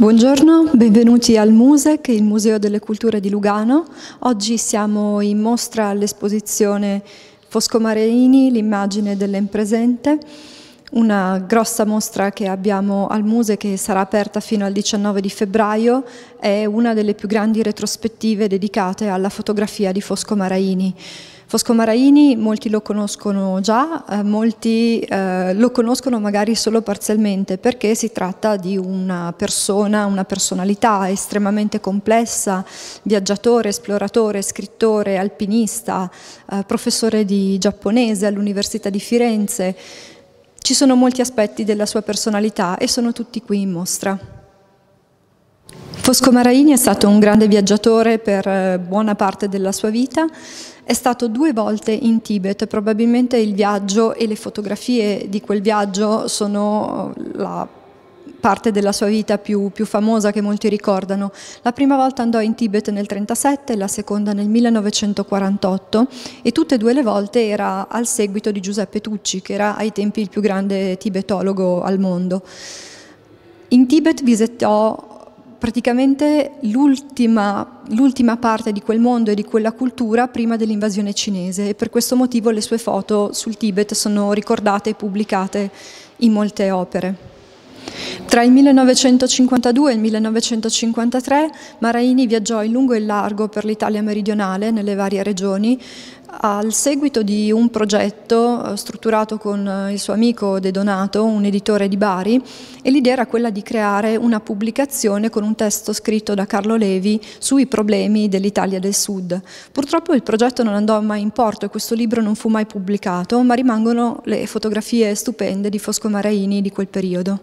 Buongiorno, benvenuti al MUSEC, il Museo delle Culture di Lugano. Oggi siamo in mostra all'esposizione Fosco Marini, l'immagine dell'impresente, una grossa mostra che abbiamo al Museo che sarà aperta fino al 19 di febbraio, è una delle più grandi retrospettive dedicate alla fotografia di Fosco Maraini. Fosco Maraini molti lo conoscono già, eh, molti eh, lo conoscono magari solo parzialmente perché si tratta di una persona, una personalità estremamente complessa, viaggiatore, esploratore, scrittore, alpinista, eh, professore di giapponese all'Università di Firenze. Ci sono molti aspetti della sua personalità e sono tutti qui in mostra. Fosco Maraini è stato un grande viaggiatore per eh, buona parte della sua vita, è stato due volte in Tibet, probabilmente il viaggio e le fotografie di quel viaggio sono la parte della sua vita più, più, famosa che molti ricordano. La prima volta andò in Tibet nel 1937, la seconda nel 1948 e tutte e due le volte era al seguito di Giuseppe Tucci, che era ai tempi il più grande tibetologo al mondo. In Tibet visitò praticamente l'ultima, l'ultima parte di quel mondo e di quella cultura prima dell'invasione cinese e per questo motivo le sue foto sul Tibet sono ricordate e pubblicate in molte opere. Tra il 1952 e il 1953 Maraini viaggiò in lungo e in largo per l'Italia meridionale, nelle varie regioni, al seguito di un progetto eh, strutturato con eh, il suo amico De Donato, un editore di Bari, e l'idea era quella di creare una pubblicazione con un testo scritto da Carlo Levi sui problemi dell'Italia del Sud. Purtroppo il progetto non andò mai in porto e questo libro non fu mai pubblicato, ma rimangono le fotografie stupende di Fosco Maraini di quel periodo.